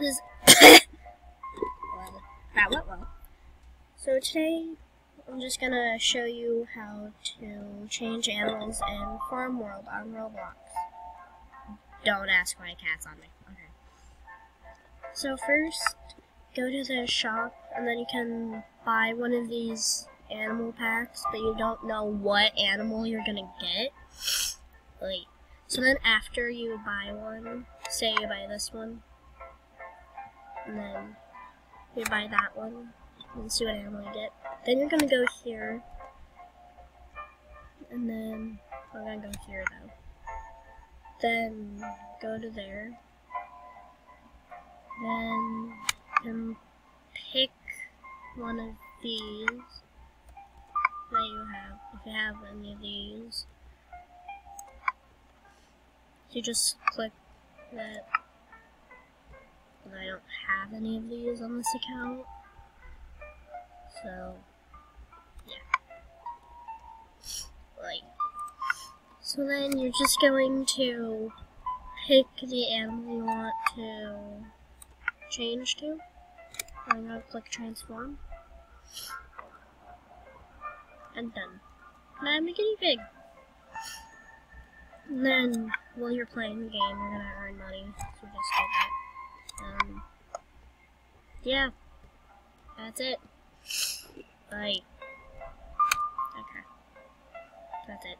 Well, that went well. So today I'm just gonna show you how to change animals in Farm World on Roblox. Don't ask why cat's on me. Okay. So first, go to the shop and then you can buy one of these animal packs, but you don't know what animal you're gonna get. Like, so then after you buy one, say you buy this one, and then you buy that one, and see what animal you get. Then you're gonna go here, and then we're gonna go here though. Then go to there. Then you can pick one of these that you have, if you have any of these. You just click that. Don't have any of these on this account. So, yeah. Like, so then you're just going to pick the animal you want to change to. I'm going to click transform. And done. Now I'm a guinea pig. And then, while you're playing the game, you're gonna earn money. So just do that. Um, yeah. That's it. Bye. Okay. That's it.